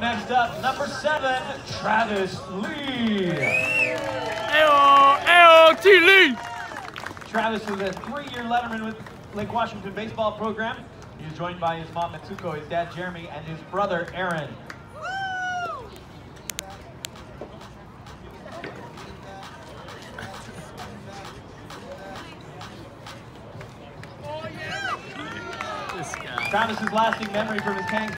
next up, number seven, Travis Lee. Ayo, ayo, T. Lee. Travis is a three-year letterman with Lake Washington baseball program. He He's joined by his mom Mitsuko, his dad Jeremy, and his brother Aaron. Travis's lasting memory from his tank.